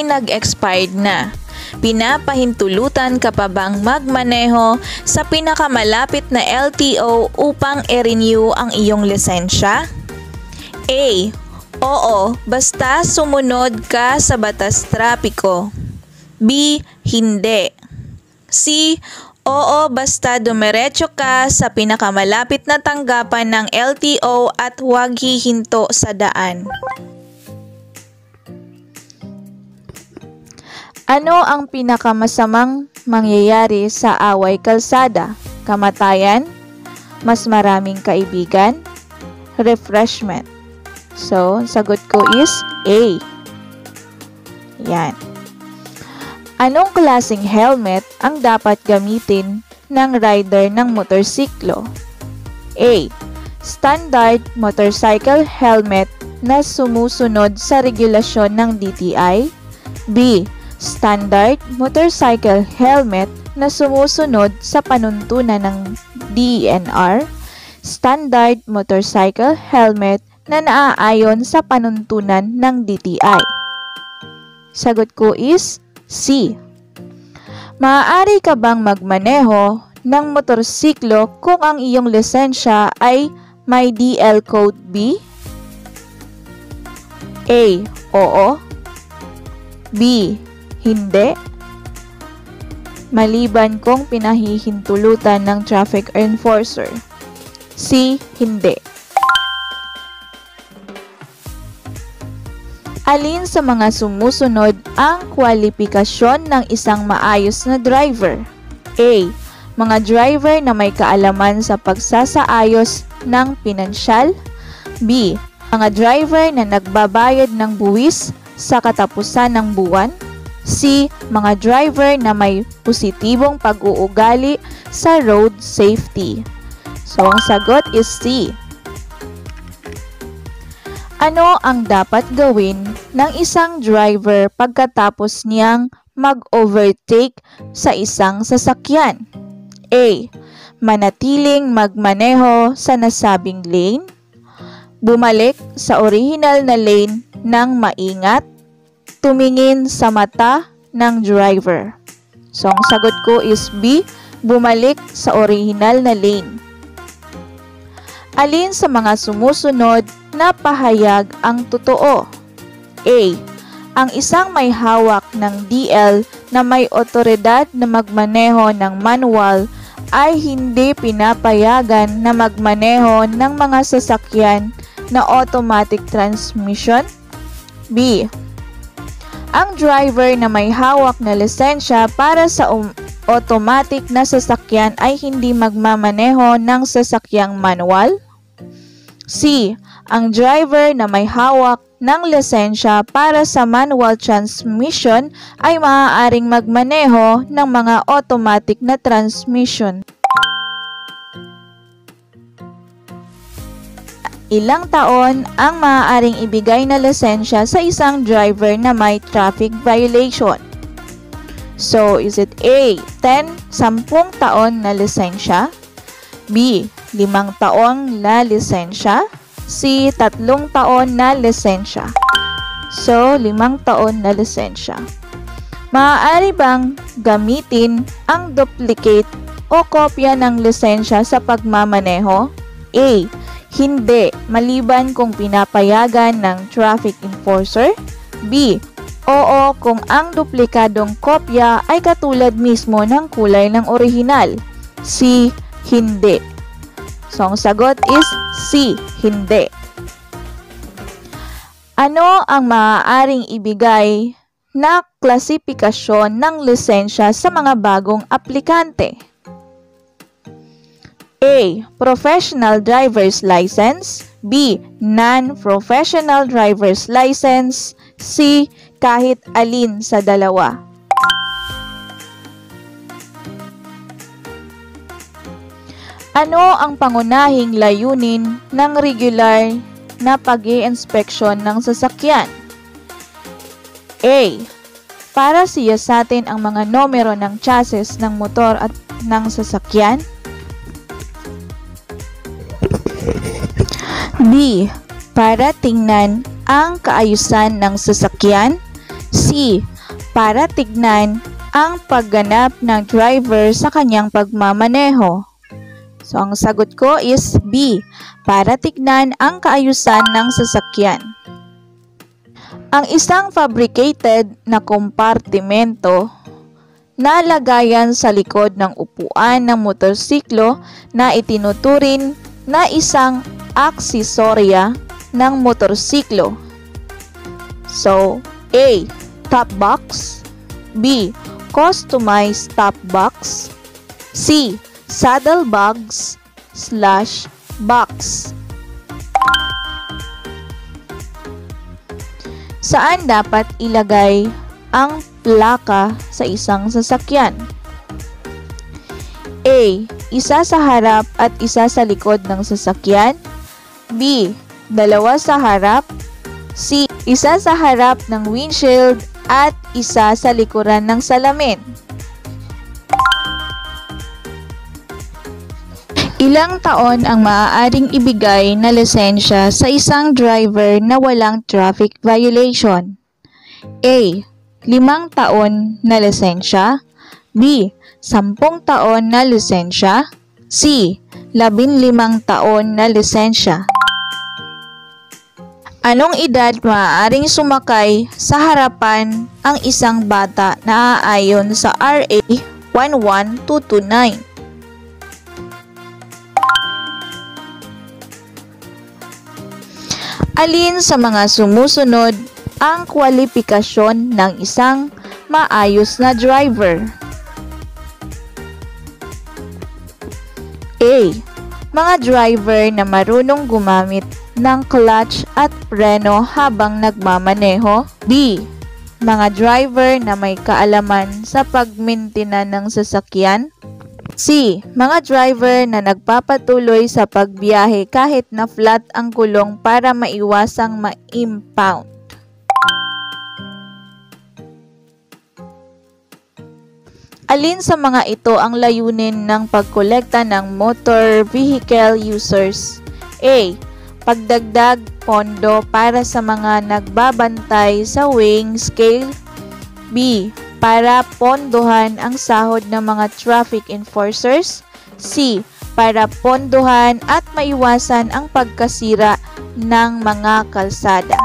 ay nag-expired na. Pinapahintulutan ka pa bang magmaneho sa pinakamalapit na LTO upang i-renew ang iyong lisensya? A. Oo, basta sumunod ka sa batas trapiko. B. Hindi. C. Oo, basta dumiretso ka sa pinakamalapit na tanggapan ng LTO at huwag hihinto sa daan. Ano ang pinakamasamang mangyayari sa away kalsada? Kamatayan? Mas maraming kaibigan? Refreshment? So, sagot ko is A. Yan. Anong klaseng helmet ang dapat gamitin ng rider ng motorsiklo? A. Standard motorcycle helmet na sumusunod sa regulasyon ng DTI. B standard motorcycle helmet na sumusunod sa panuntunan ng DENR, standard motorcycle helmet na naaayon sa panuntunan ng DTI. Sagot ko is C. Maaari ka bang magmaneho ng motorsiklo kung ang iyong lisensya ay may DL code B? A. Oo. B. Hindi. Maliban kung pinahihintulutan ng traffic enforcer. C. Hindi. Alin sa mga sumusunod ang kwalifikasyon ng isang maayos na driver? A. Mga driver na may kaalaman sa pagsasaayos ng pinansyal. B. Mga driver na nagbabayad ng buwis sa katapusan ng buwan. C. Mga driver na may positibong pag-uugali sa road safety. So, ang sagot is C. Ano ang dapat gawin ng isang driver pagkatapos niyang mag-overtake sa isang sasakyan? A. Manatiling magmaneho sa nasabing lane. Bumalik sa original na lane ng maingat tumingin sa mata ng driver. So, ang sagot ko is B, bumalik sa original na lane. Alin sa mga sumusunod na pahayag ang totoo? A. Ang isang may hawak ng DL na may otoridad na magmaneho ng manual ay hindi pinapayagan na magmaneho ng mga sasakyan na automatic transmission? B ang driver na may hawak na lisensya para sa um- automatic na sasakyan ay hindi magmamaneho ng sasakyang manual? C. Ang driver na may hawak ng lisensya para sa manual transmission ay maaaring magmaneho ng mga automatic na transmission. ilang taon ang maaaring ibigay na lisensya sa isang driver na may traffic violation. So, is it A, 10, 10 taon na lisensya? B, 5 taong na lisensya? C, 3 taon na lisensya? So, 5 taon na lisensya. Maaari bang gamitin ang duplicate o kopya ng lisensya sa pagmamaneho? A. Hindi, maliban kung pinapayagan ng traffic enforcer. B. Oo kung ang duplikadong kopya ay katulad mismo ng kulay ng orihinal. C. Hindi. So, ang sagot is C. Hindi. Ano ang maaaring ibigay na klasifikasyon ng lisensya sa mga bagong aplikante? A. Professional Driver's License B. Non-Professional Driver's License C. Kahit alin sa dalawa Ano ang pangunahing layunin ng regular na pag inspeksyon ng sasakyan? A. Para siyasatin ang mga numero ng chassis ng motor at ng sasakyan B. Para tingnan ang kaayusan ng sasakyan. C. para tignan ang pagganap ng driver sa kanyang pagmamaneho. So, ang sagot ko is B, para tignan ang kaayusan ng sasakyan. Ang isang fabricated na kompartimento na lagayan sa likod ng upuan ng motorsiklo na itinuturin na isang aksesorya ng motorsiklo. So, A. Top box B. Customized top box C. Saddle bags slash box Saan dapat ilagay ang plaka sa isang sasakyan? A. Isa sa harap at isa sa likod ng sasakyan. B. Dalawa sa harap. C. Isa sa harap ng windshield at isa sa likuran ng salamin. Ilang taon ang maaaring ibigay na lisensya sa isang driver na walang traffic violation? A. Limang taon na lisensya B. Sampung taon na lisensya C. Labinlimang taon na lisensya Anong edad maaaring sumakay sa harapan ang isang bata na aayon sa RA 11229? Alin sa mga sumusunod ang kwalifikasyon ng isang maayos na driver? A. Mga driver na marunong gumamit ng clutch at preno habang nagmamaneho. B. Mga driver na may kaalaman sa pagmintina ng sasakyan. C. Mga driver na nagpapatuloy sa pagbiyahe kahit na flat ang gulong para maiwasang ma-impound. Alin sa mga ito ang layunin ng pagkolekta ng motor vehicle users? A. Pagdagdag pondo para sa mga nagbabantay sa weighing scale. B para pondohan ang sahod ng mga traffic enforcers. C. Para pondohan at maiwasan ang pagkasira ng mga kalsada.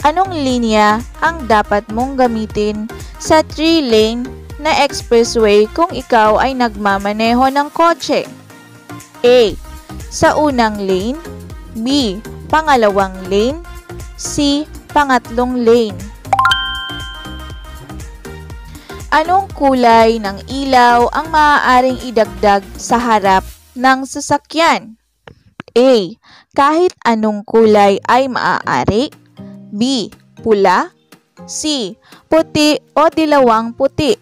Anong linya ang dapat mong gamitin sa 3-lane na expressway kung ikaw ay nagmamaneho ng kotse? A. Sa unang lane B. Pangalawang lane C. Pangatlong lane Anong kulay ng ilaw ang maaaring idagdag sa harap ng sasakyan? A. Kahit anong kulay ay maaari. B. Pula. C. Puti o dilawang puti.